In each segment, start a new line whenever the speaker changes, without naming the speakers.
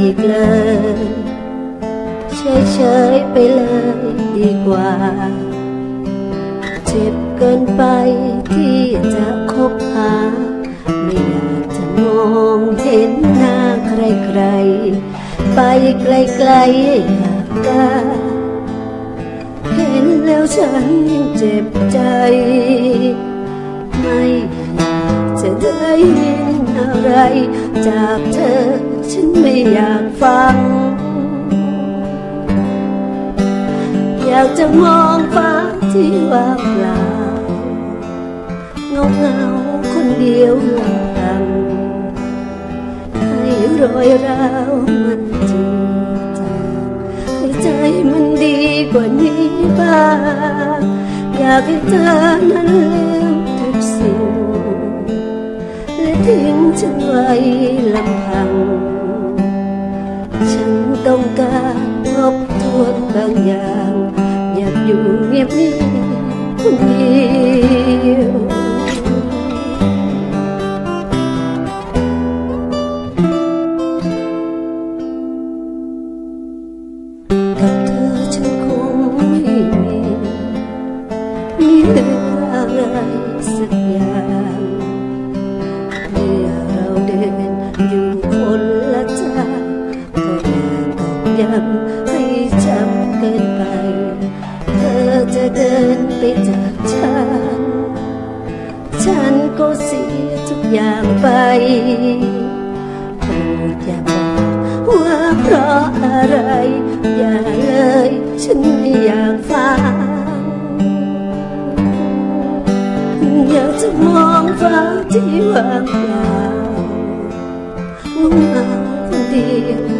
อีกเลย เฉยๆไปเลยดีกว่า เจ็บเกินไปที่จะคบหา ไม่อยากจะมองเห็นหน้าใครๆ ไปไกลๆอยากกาเห็นแล้วฉันยิ่งเจ็บใจ ไม่อยากจะได้ยินอะไรจากเธอ ฉันไม่อยากฟัง อยากจะมองฟ้าที่ว่างเปล่าเงาเงาคนเดียวลำพังให้รอยร้าวมันจืดจางให้ใจมันดีกว่านี้บ้างอยากให้เธอนั้นลืมทุกสิ่งและทิ้งฉันไว้ลำพัง ต้องการทบทวนบางอย่าง อยากอยู่เงียบๆคนเดียว เธอจะเดินไปจากฉัน ฉันก็เสียทุกอย่างไปโปรดอย่าบอกว่าเพราะอะไร อย่าเลย ฉันไม่อยากฟังอยากจะมองฟ้าที่ว่างเปล่าง่วงคนเดียว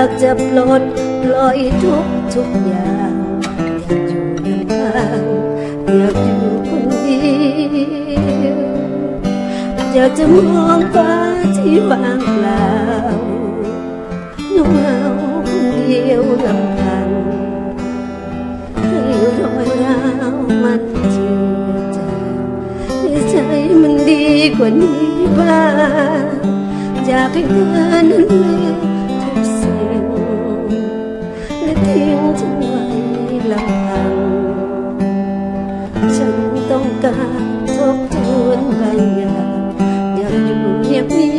ากจะปลดปล่อยทุกทุกอย่างอยากอยู่ลำพังอยากอยู่คนเดียวอยากจะมองฟ้าที่ว่างเปล่าเงาเงาคนเดียวลำพังให้รอยร้าวมันเจือจางให้ใจมันดีกว่านี้บ้างอยากให้เธอนั้น Kak, tok tuan bayar, biar.